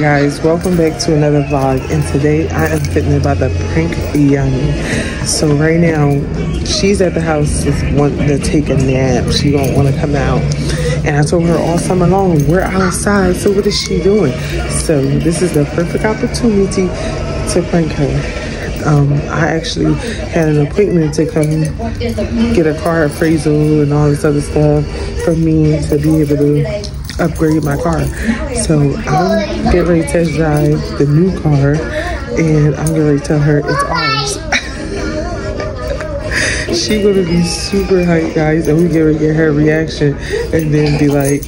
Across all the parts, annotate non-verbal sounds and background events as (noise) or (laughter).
Guys, welcome back to another vlog and today I am fitting about to prank Young. So right now, she's at the house just wanting to take a nap. She don't want to come out. And I told her all summer long, we're outside, so what is she doing? So this is the perfect opportunity to prank her. Um, I actually had an appointment to come get a car appraisal and all this other stuff for me to be able to upgrade my car. So I'm getting ready to drive the new car and I'm to tell her it's ours. (laughs) she gonna be super hyped guys and we get to get her reaction and then be like,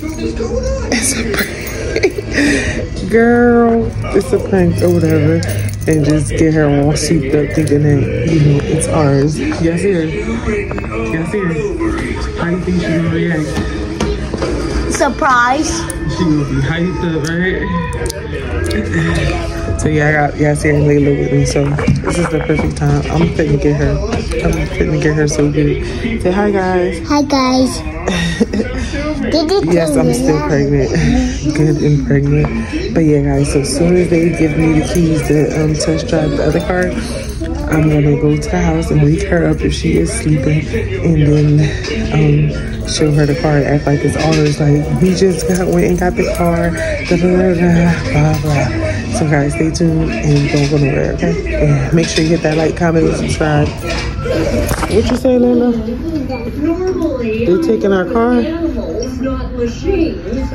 it's a prank. (laughs) Girl, it's a prank or whatever. And just get her all souped up thinking that, you know, it's ours. Yes, here. Yes, here. How do you think she's gonna react? Surprise. She will be hyped up, right? So yeah, I got Yasir and Layla with me, so this is the perfect time. I'm fitting to get her. I'm fitting to get her so good. Say hi, guys. Hi, guys. (laughs) yes, I'm still pregnant. (laughs) good and pregnant. But yeah, guys, so as soon as they give me the keys to um, test drive the other car, I'm gonna go to the house and wake her up if she is sleeping, and then um, show her the car and act like it's ours. Like we just got went and got the car. Blah blah blah blah. blah. So guys, stay tuned and don't go nowhere. Okay? And make sure you hit that like, comment, and subscribe. What you say, Layla? They taking our car?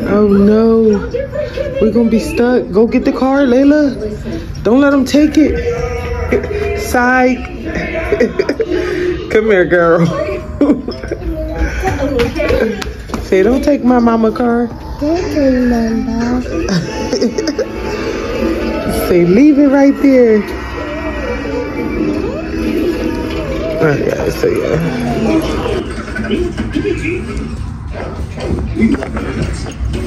Oh no. We're gonna be stuck. Go get the car, Layla. Don't let them take it. (laughs) Psych. (laughs) Come here, girl. (laughs) Say, don't take my mama car. (laughs) Say, leave it right there. Oh, yeah, so yeah.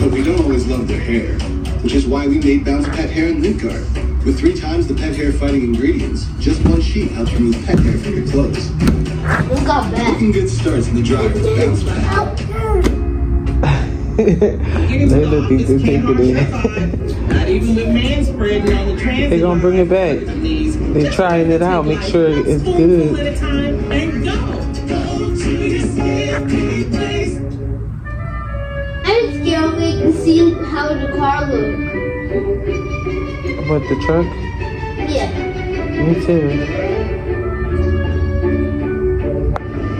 But we don't always love their hair, which is why we made Bounce Pet Hair and Lint Guard. With three times the pet hair fighting ingredients, just one sheet helps remove pet hair from your clothes. Look how bad. Looking good starts in the dryer with Bounce Pet. Layla thinks they take it in. Not even with man spreading on the transit. They gonna bring it back. They trying it out, make sure it's good. At a time and go. I'm we can see how the car looks. What, the truck? Yeah. Me too.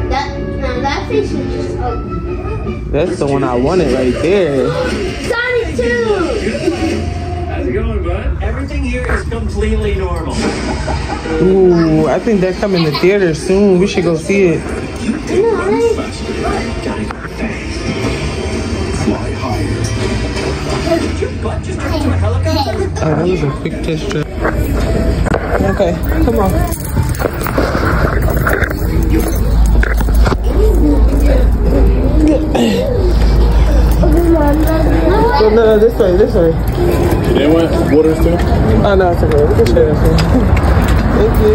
That now that face is just ugly. That's the one I wanted right there. Sonic 2! How's it going, bud? Everything here is completely normal. Ooh, I think they're coming to theater soon. We should go see it. Run faster. Fly higher. Oh, that was a quick test drive. Okay, come on. No, no, no, this way, this way. They want waters too? Oh, no, it's okay. We can share this one. Thank you.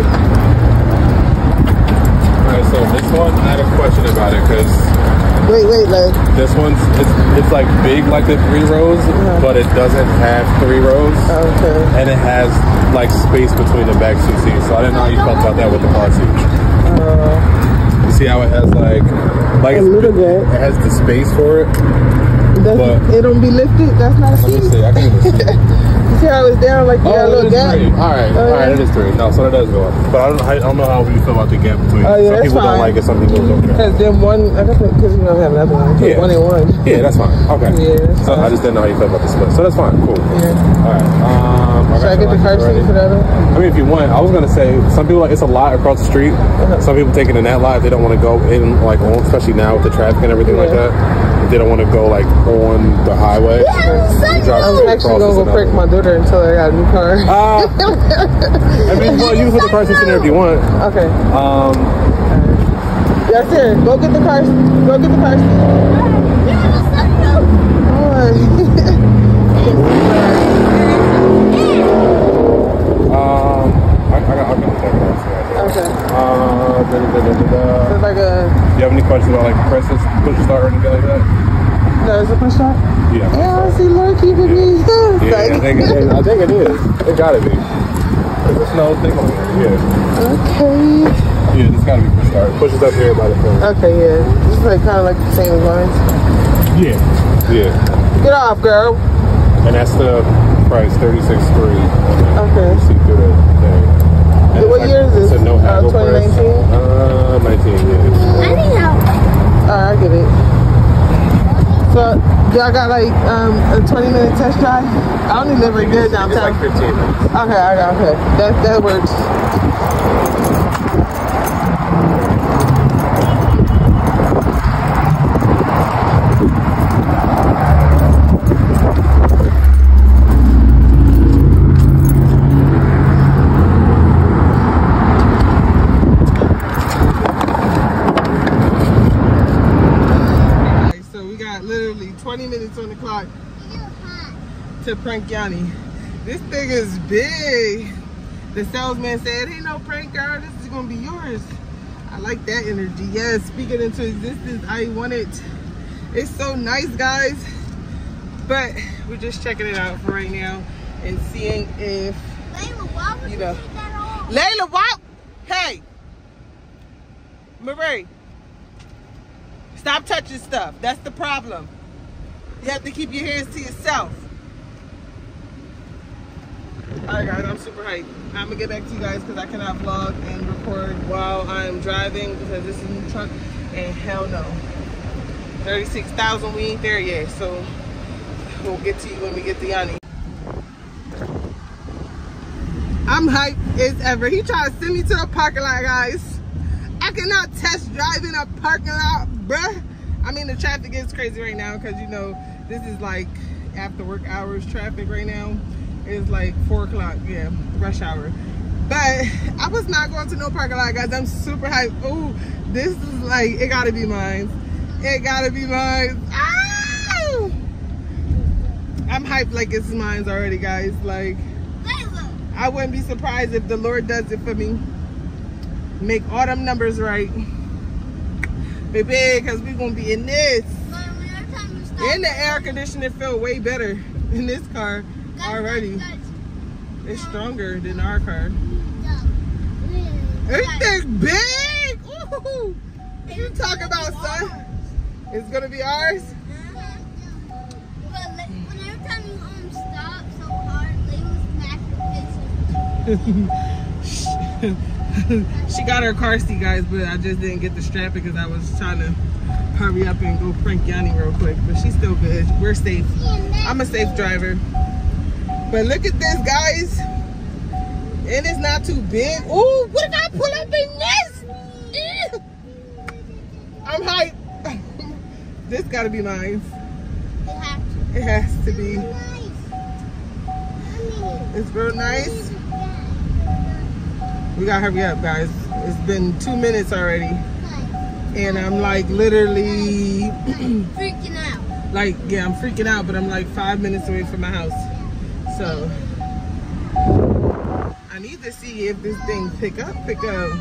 Alright, so this one, I had a question about it because Wait, wait, like, this one's, it's, it's like big like the three rows, Uh-huh. but it doesn't have three rows. okay. And it has like space between the back two seats. So I didn't know how you felt about that with the car seat. Uh, You see how it has like, like A little bit. It has the space for it. does But- it don't be lifted? That's not a Let me seat? see, I can even see. (laughs) You see how it's down like you got a Oh, little gap? three. All right, Oh, all right, yeah. it is three. No, so it does go up. But I don't, I don't know how you feel about the gap between. Oh, yeah, some people fine. don't like it, some people don't care. Cause then one, I guess because we don't have another one. Yeah. one and one. Yeah, that's fine. Okay. Yeah, so I just didn't know how you felt about the split. So that's fine. Cool. Yeah. All right. Um, Should I get the car seat for that one? I mean, if you want, I was gonna say some people like it's a lot across the street. Uh-huh. Some people taking in that lot. They don't want to go in like on, especially now with the traffic and everything like that. If they don't want to go like on the highway. you drive I'm actually gonna go another prank my daughter until I got a new car. Uh, (laughs) I mean, well, you can put the car seat in there if you want. okay. Um, That's it. Go get the car. Go get the car seat. um, (laughs) I, I got, I'll get the car seat. okay. Uh, da, da, da. Like a, Do you have any questions about like presses, push start or anything like that? no, it's a push start. Yeah. Yeah, I see Lord keeping me. It's Yeah, (laughs) I think, it, I think it is. It gotta be. Cause the snow thing on there. Yeah. Okay. Yeah, this gotta be push start. Pushes up here by the phone. Okay, yeah. This is like kind of like the same as mine. Yeah. Yeah. Get off, girl. And that's the price, thirty-six three. Okay. See through the thing. And What it's year is it's this? a no Uh, haggle press. 2019? Uh, nineteen. Yeah. I need help. Alright, I get it. So, y'all got like um, a 20 minute test drive? I only live right there It's like downtown. fifteen minutes. Okay, I got okay. That that works. Alright, so we got literally 20 minutes on the clock to prank Yannie. This thing is big. The salesman said, hey, no prank girl, this is gonna be yours. I like that energy. Yes, speak it into existence. I want it. It's so nice, guys. But we're just checking it out for right now and seeing if, Layla, why would You know. take that off? Layla, what? Hey, Marie, stop touching stuff. That's the problem. You have to keep your hands to yourself. Alright guys, I'm super hyped. I'm gonna get back to you guys because I cannot vlog and record while I'm driving because this is a new truck and hell no. 36,000 we ain't there yet, so we'll get to you when we get to Yannie. I'm hyped as ever. He tried to send me to the parking lot, guys. I cannot test drive in a parking lot, bruh. I mean, the traffic is crazy right now because, you know, this is like after work hours traffic right now. It's like 4 o'clock, yeah, rush hour. But I was not going to no parking lot, guys. I'm super hyped. Oh, this is like, it gotta be mine. It gotta be mine. Ah! I'm hyped like it's mine already, guys. Like, I wouldn't be surprised if the Lord does it for me. Make all them numbers right. Baby, because we're going to be in this. but when every time you stop, And the air conditioning feel way better (laughs) in this car already. It's stronger than our car. It's big. Ooh. You talking about, son? It's going to be ours? But like, when every time you stop so hard, Layla's (laughs) smack your face. she got her car seat, guys, but I just didn't get the strap because I was trying to hurry up and go prank Yannie real quick. But she's still good. We're safe. I'm a safe driver. But look at this, guys. And it's not too big. Ooh, what did I pull up in this? Ew. I'm hyped. (laughs) this gotta be mine. It has to. It has to be. Nice. It's real nice. We gotta hurry up, guys. It's been two minutes already. And I'm like literally Freaking out. (clears throat) like yeah i'm freaking out but i'm like five minutes away from my house so i need to see if this thing pick up pick up.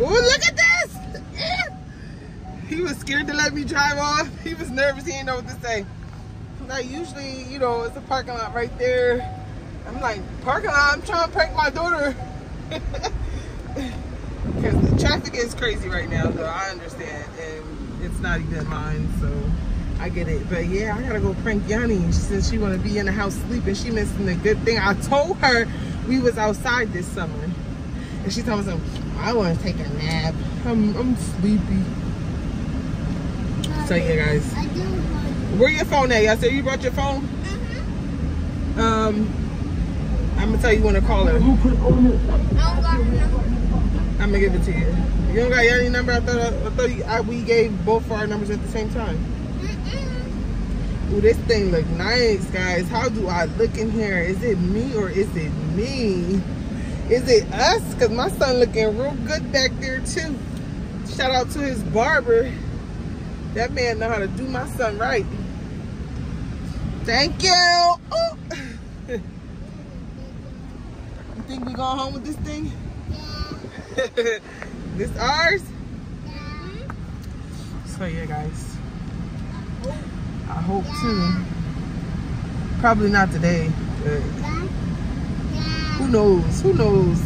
Oh look at this! (laughs) He was scared to let me drive off. He was nervous. He didn't know what to say. Like usually you know it's a parking lot right there. I'm like parking lot? I'm trying to prank my daughter. (laughs) Because the traffic is crazy right now though. I understand. And it's not even mine so i get it but yeah i gotta go prank yannie since she want to be in the house sleeping she missing the good thing i told her we was outside this summer and she told me something i want to take a nap i'm, I'm sleepy so yeah guys I do want. where your phone at y'all said you brought your phone Mhm. um i'm gonna tell you when to call her I don't got her number. I'm gonna give it to you. You don't got Yannie number? I thought I, thought you, I, we gave both our numbers at the same time. Ooh, this thing look nice, guys. How do I look in here? Is it me or is it me? Is it us? Cause my son looking real good back there too. Shout out to his barber. That man know how to do my son right. Thank you. Ooh. (laughs) you think we going home with this thing? Yeah. (laughs) this ours? Yeah. So yeah, guys. I hope too. Probably not today. But who knows? Who knows?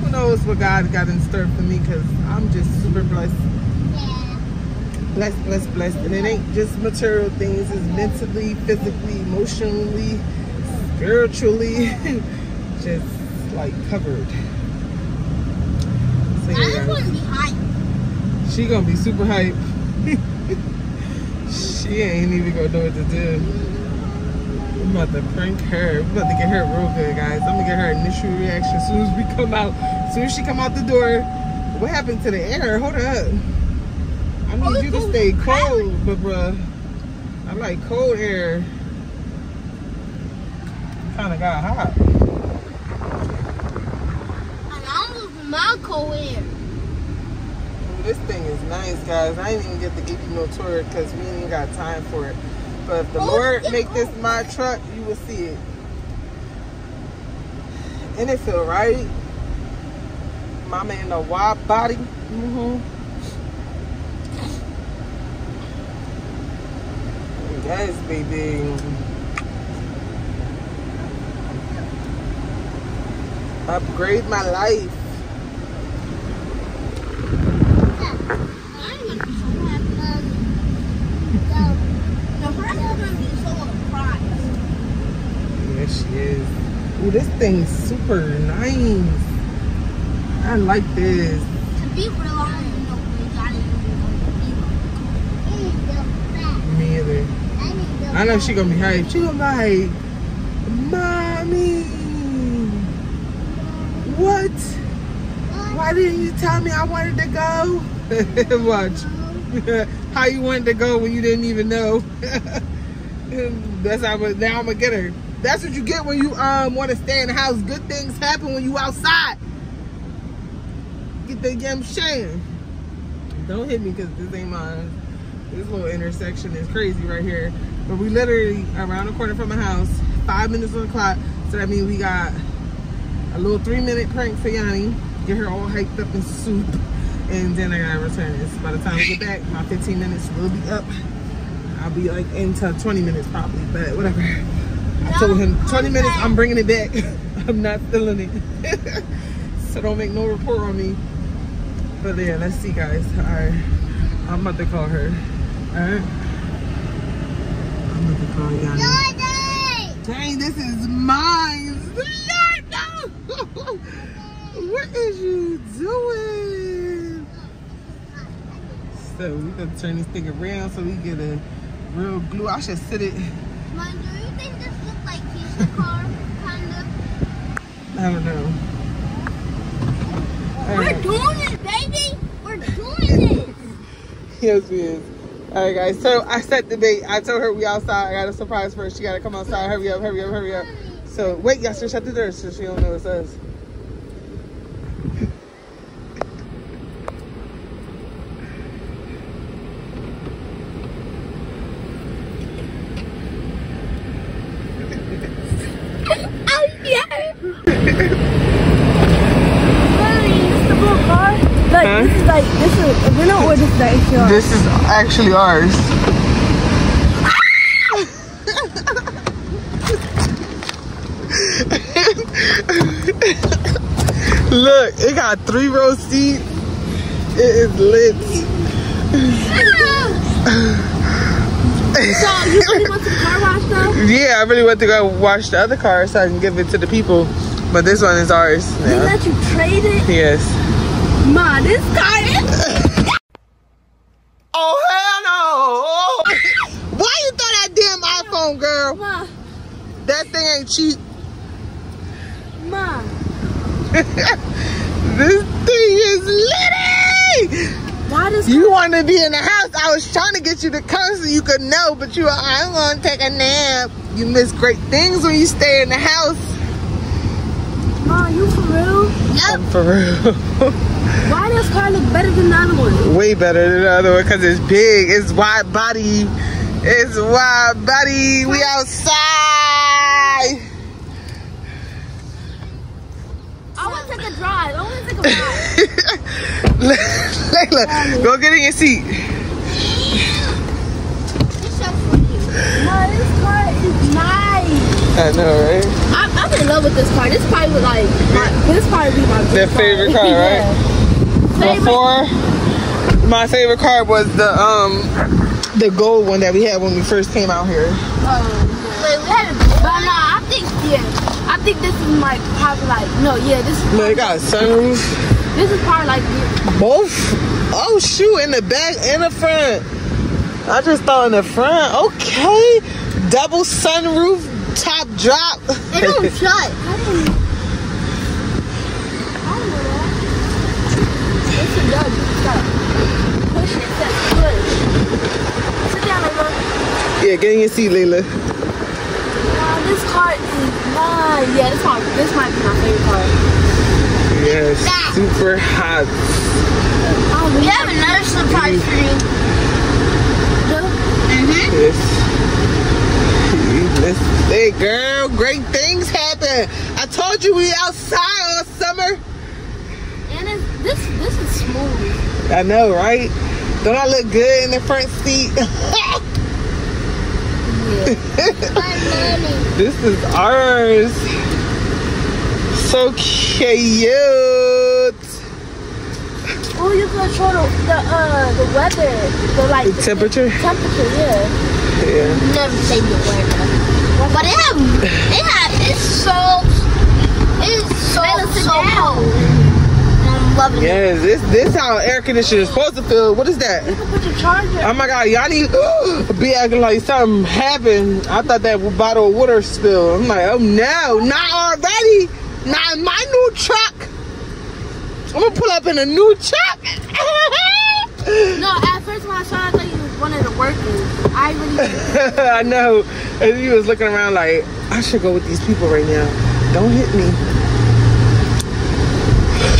Who knows what God got in store for me? Cause I'm just super blessed. Blessed, blessed, blessed. And it ain't just material things. It's mentally, physically, emotionally, spiritually, (laughs) just like covered. So I yeah, just guys. want to be hype. She gonna be super hype. (laughs) she ain't even gonna know what to do. I'm about to prank her. We're about to get her real good, guys. I'm gonna get her initial reaction as soon as we come out. As soon as she come out the door. What happened to the air? Hold up. I need Oh, you to oh, stay oh, cold, but bruh. I like cold air. Kinda got hot. And I'm losing my cold air. This thing is nice, guys. I didn't even get to give you no tour because we ain't got time for it. But if the Oh, Lord make this my truck, you will see it. And it feel right. Mama in a wide body. Mm-hmm. Yes, baby. Upgrade my life. I'm gonna be so happy. The she is. Ooh, this thing's super nice. I like this. To be real, is. Me either. I know she gonna be hyped. She gonna be like, Mommy, what? Why didn't you tell me I wanted to go? (laughs) Watch. (laughs) how you wanted to go when you didn't even know. (laughs) That's how. Now I'm gonna get her. That's what you get when you um want to stay in the house. Good things happen when you outside. Get the yam shame. Don't hit me because this ain't mine. This little intersection is crazy right here. But we literally around the corner from my house, five minutes on the clock. So that means we got a little three minute prank for Yannie. Get her all hyped up in soup. And then I gotta return this. By the time we get back, my 15 minutes will be up. I'll be like into 20 minutes probably, but whatever. I told him 20 minutes, I'm bringing it back. (laughs) I'm not stealing it. (laughs) so don't make no report on me. But yeah, let's see guys. Alright. I'm about to call her. Alright. I'm about to call Yannie. Dang, this is mine. (laughs) What is you doing? We gonna turn this thing around so we get a real glue. I should sit it. Mom, do you think this looks like Keisha's car? Kind of. I don't know. We're know. doing it, baby. We're doing it. Yes, we is. All right, guys. So I set the date. I told her we outside. I got a surprise for her. She got to come outside. Hurry up, hurry up, hurry up. So wait, y'all should shut the door so she don't know what it says. Oh, yeah. It's the blue car. Like, Huh? this is like, this is, we know what this is. HR. This is actually ours. (laughs) Look, it got three row seats. It is lit. so, you really went to the car wash though? Yeah, I really want to go wash the other car so I can give it to the people. But this one is ours They let you trade it? Yes. Ma, this car is. Oh hell no! Why you throw that damn iPhone, girl? Ma, That thing ain't cheap. ma. (laughs) This thing is litty! Why does You want to be in the house. I was trying to get you to come so you could know, but you were, I'm going to take a nap. You miss great things when you stay in the house. Ma, you for real? I'm for real. (laughs) Why does car look better than the other one? Way better than the other one because it's big. It's wide body. It's wide body. We outside. I want to take a drive. I want to take a ride. (laughs) Layla, go get in your seat. Ma, this car is nice. I know, right? I'm, I'm in love with this car. This probably would like my, this probably be my dream favorite car, right? (laughs) Favorite. Before, my favorite car was the um the gold one that we had when we first came out here. Um, wait, we had a but no, I think yeah. I think this is my probably like no, yeah, this is Look, it got a sunroof. this is probably like the- Both. Oh shoot, in the back and the front. I just thought in the front. Okay. Double sunroof, top drop. it don't (laughs) shut. I don't know that. It's a dog. Stop. Push it. Set push. Sit down, Emma. yeah, get in your seat, Layla. This car is mine. Yeah, this car. This might be my favorite car. Yes, super hot. Oh, we have another surprise for you. Mm-hmm. Yes. (laughs) Let's hey girl, great things happen. I told you we outside all summer. And it's, this this is smooth. I know, right? Don't I look good in the front seat? (laughs) (laughs) this is ours. So cute. Oh, you control the, the uh the weather, the like The temperature? Temperature, yeah. Yeah. Never say the weather. But it have it have it's so it's so so cold. I'm loving it. Yes, this this how air conditioner is supposed to feel. What is that? You can put your charger. Oh my god, y'all need (gasps) be acting like something happened. I thought that bottle of water spilled. I'm like, oh no, not already. Not in my new truck. I'm gonna pull up in a new truck. (laughs) no, at first when I saw I thought you was one of the workers. I really (laughs) I know. And he was looking around like, I should go with these people right now. Don't hit me.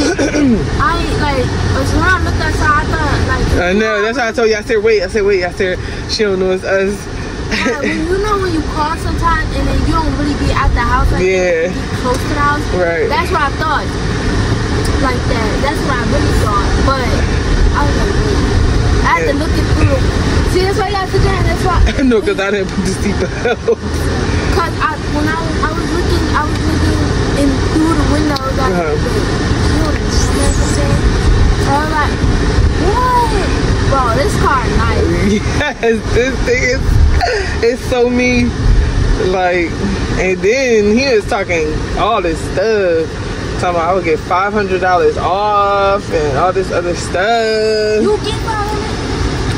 I like when I looked outside, I thought like I know. That's why I told you. I said, wait. I said, wait. I said, she don't know it's us. Like, when you know when you call sometimes and then you don't really be at the house like Yeah. close to the house. Right. That's what I thought. Like that. That's what I really thought. But I was like, wait. I had to look it through. See, that's why you have to down. That's why. (laughs) no, because I didn't put the seatbelt. (laughs) Cause I when I was I was looking I was looking in through the window like Uh-huh. wait, what I'm saying? So I was like, what? Bro, this car is nice. yes, this thing is it's so me. Like, and then he was talking all this stuff. Talking about I would get five hundred dollars off and all this other stuff You get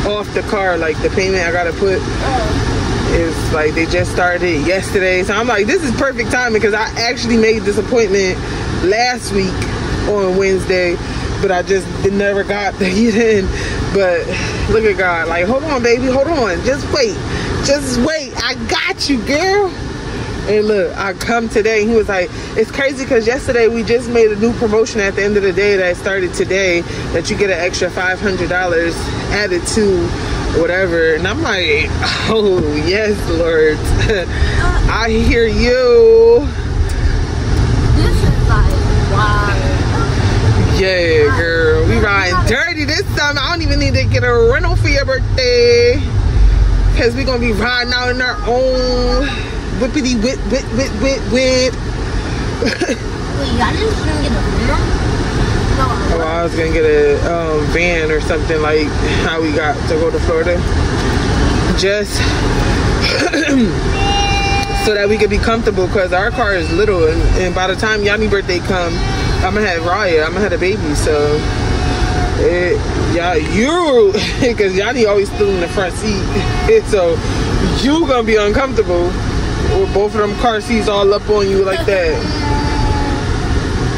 off the car. Like the payment I gotta put Uh, is like they just started yesterday. So I'm like, this is perfect timing because I actually made this appointment last week on Wednesday, but I just never got to get in. But look at God, like, hold on, baby, hold on, just wait, just wait. I got you, girl. And look, I come today. He was like, "It's crazy because yesterday we just made a new promotion at the end of the day that started today that you get an extra five hundred dollars added to whatever." And I'm like, "Oh yes, Lord, (laughs) I hear you." this is like wow. Yeah, girl, we riding time. I don't even need to get a rental for your birthday because we're gonna be riding out in our own whippity whip whip whip whip whip. Wait, y'all just gonna get a rental? No, Oh, I was gonna get a um, van or something like how we got to go to Florida, just (clears throat) so that we could be comfortable. Cause our car is little, and, and by the time Yannie birthday come, I'm gonna have Raya. I'm gonna have a baby, so. Eh, it, yeah, you, (laughs) because Yannie always still in the front seat, (laughs) so you gonna be uncomfortable with both of them car seats all up on you like that.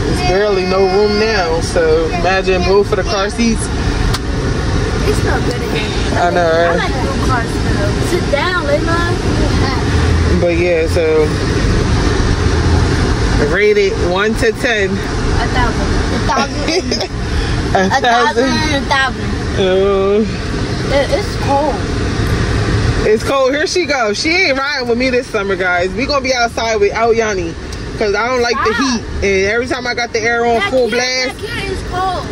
There's barely no room now, so imagine both of the car seats. it's not good again. I know, right? I like cars still. Sit down, Layla. But yeah, so rate it one to ten. A thousand. A thousand. (laughs) A A thousand and a thousand. Uh, It, it's cold. it's cold. Here she goes. She ain't riding with me this summer, guys. We gonna be outside without Yannie. Cause I don't like the heat. And every time I got the air on Back full here, blast, Back here is cold.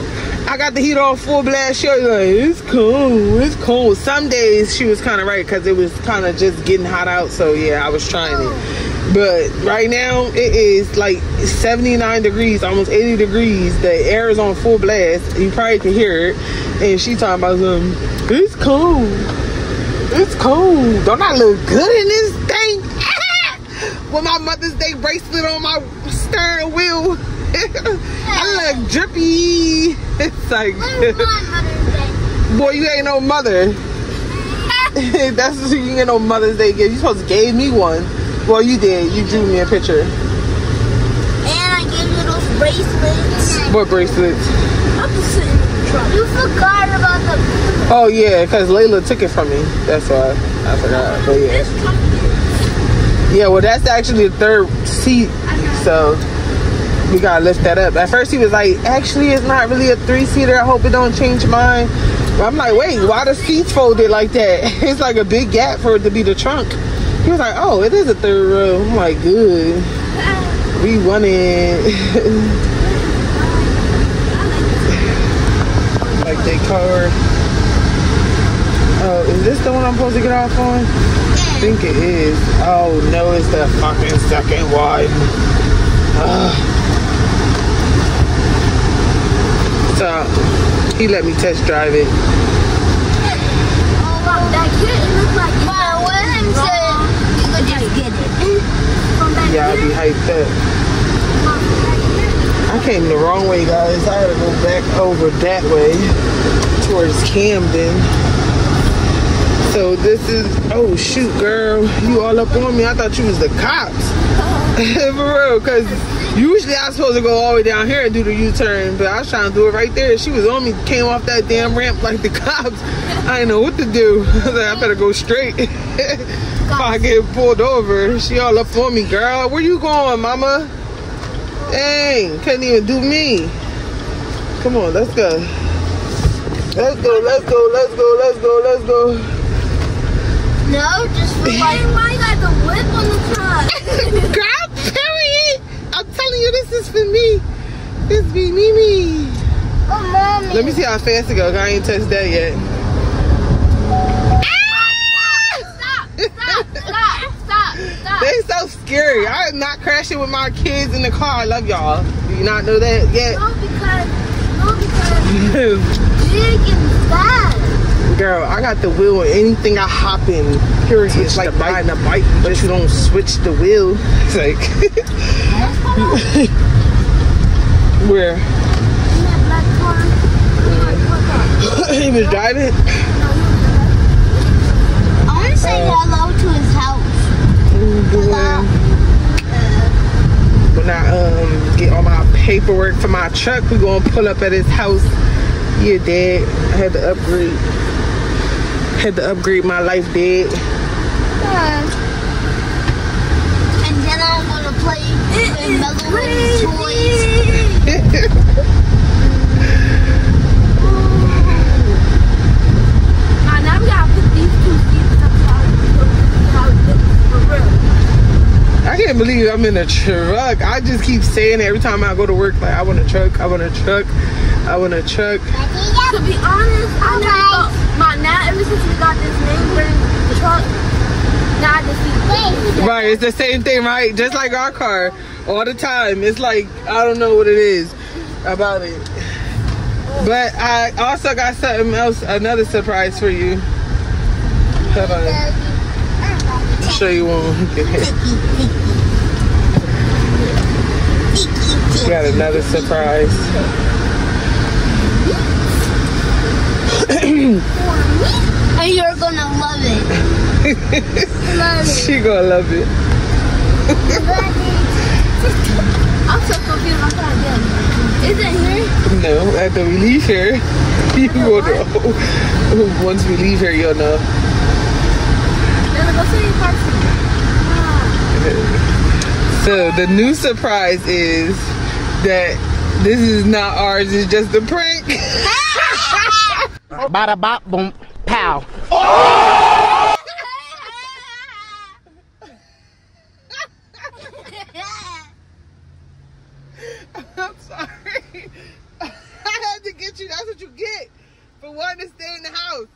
I got the heat on full blast. She was like, it's cold, it's cold. Some days she was kind of right because it was kind of just getting hot out. So yeah, I was trying it. But right now it is like 79 degrees, almost 80 degrees. The air is on full blast. You probably can hear it. And she talking about some, it's cold. It's cold. Don't I look good in this thing? (laughs) With my Mother's Day bracelet on my stern wheel. (laughs) I look drippy. (laughs) It's like, When's my Mother's Day? boy, you ain't no mother. That's what you get no Mother's Day gift. You supposed to gave me one. Well, you did. You drew me a picture. And I gave you those bracelets. What bracelets? I'm just sitting in the truck. You forgot about the Oh yeah, because Layla took it from me. That's why I forgot. But yeah, yeah. Well, that's actually the third seat, so we gotta lift that up. At first, he was like, "Actually, it's not really a three seater. I hope it don't change mine." I'm like, "Wait, why the seats folded like that? (laughs) It's like a big gap for it to be the trunk." He was like, "Oh, it is a third row." I'm like, "Good, we won it." (laughs) like they car. Oh, is this the one I'm supposed to get off on? I think it is. Oh no, it's the fucking second one. Ugh. So he let me test drive it. Oh, wow, that kid it looked like But when him said you could just get it. From back Yeah, I'd be hyped up. I came the wrong way, guys. I had to go back over that way towards Camden. So this is oh shoot, girl, you all up on me. I thought you was the cops. (laughs) For real, cause usually I was supposed to go all the way down here and do the U-turn, but I was trying to do it right there. She was on me, came off that damn ramp like the (laughs) cops. I didn't know what to do. (laughs) I was like, I better go straight. (laughs) if I get pulled over, she all up on me, girl. Where you going, mama? Dang, couldn't even do me. Come on, let's go. Let's go, let's go, let's go, let's go, let's go. No, just like why you got the whip on the front. Girl, period. I'm telling you, this is for me. This be me, me. oh, mommy. Let me see how fast it goes. I ain't touched that yet. Ah! Stop! Stop! Stop! Stop! Stop! (laughs) They so scary. I am not crashing with my kids in the car. I love y'all. Do you not know that yet? No, because no, because big and fast. Girl, I got the wheel on anything I hop in. Period. It's like riding a bike, but you don't switch the wheel. It's like (laughs) where In that black car. Like, what the- he was driving. I want to say uh. hello to his house. Mm-hmm. Hello. Uh. When I um get all my paperwork for my truck, we gonna pull up at his house. Yeah, dad. I had to upgrade. Had to upgrade my life, dad. Uh. And then I'm gonna play with Mellow Willie's toys. Nah, now we gotta put these two seats up so how it looks for real. I can't believe I'm in a truck. I just keep saying it every time I go to work. Like I want a truck. I want a truck. I want a truck. To be honest, I never thought my now ever since we got this name brand truck, now I just see Right, it's the same thing, right? Just like our car, all the time. It's like I don't know what it is about it. But I also got something else, another surprise for you. Hold on, I'll show you one. (laughs) We got another surprise. (coughs) And you're gonna love it. love (laughs) it. She gonna love it. (laughs) I'm so confused. I'm trying to get Is it here? No, after we leave here, (laughs) you will know. (laughs) Once we leave here, you'll know. Then go see your car seat. So the new surprise is that this is not ours, it's just a prank. (laughs) Bada bop boom pow. I'm sorry. I had to get you, that's what you get for wanting to stay in the house.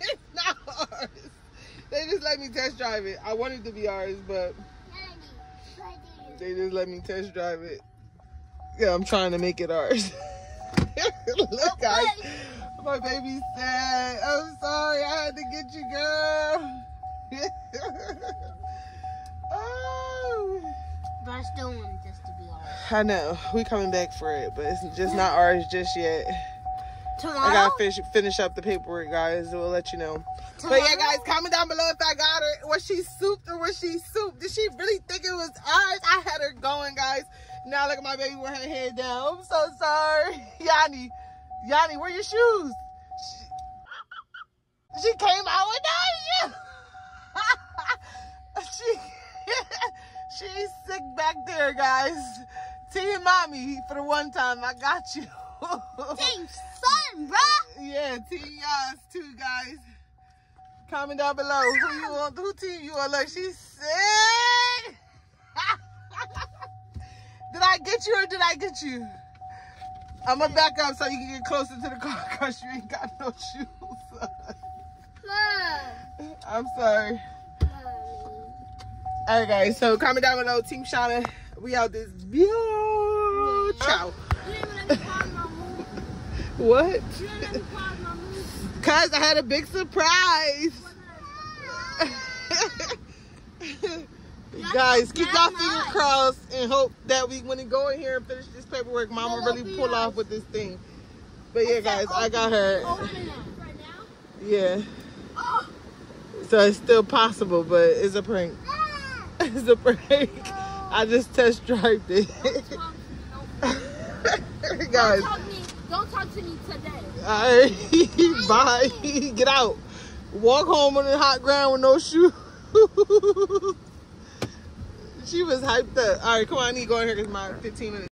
it's not ours. They just let me test drive it. I wanted to be ours, but They just let me test drive it. Yeah, I'm trying to make it ours. (laughs) Look, guys, my baby's sad. I'm sorry, I had to get you, girl. (laughs) oh. But I still want this to be ours. I know we coming back for it, but it's just not ours just yet. Tomorrow? I gotta finish finish up the paperwork, guys. We'll let you know. But yeah, guys, comment down below if I got her. Was she souped or was she soup? Did she really think it was ours? I had her going, guys. Now look at my baby with her head down. I'm so sorry. (laughs) Yannie, Yannie, where your shoes? She, she came out with no shoes. (laughs) she, (laughs) she's sick back there, guys. Team mommy for the one time. I got you. Team son, bruh. Yeah, team Yas too, guys. Comment down below who you want, who team you are. Look, she's sick. did I get you or did I get you? I'm gonna back up so you can get closer to the car because you ain't got no shoes. Mom. I'm sorry. Mommy. All right, guys. So comment down below, Team Shauna. We out this view. Ciao. You didn't let me pause my move. What? You didn't let me pause my move. Cause I had a big surprise. (laughs) Guys, keep y'all fingers crossed and hope that we, when we go in here and finish this paperwork, Mama really pull off with this thing. But yeah, guys, I got her. Open it up right now. Yeah. So it's still possible, but it's a prank. (laughs) It's a prank. I just test drived it. Guys, Talk to me. (laughs) Don't talk to me today. alright, (laughs) bye. (laughs) Get out. Walk home on the hot ground with no shoes. (laughs) she was hyped up. All right, come on, I need to go in here because my 15 minutes.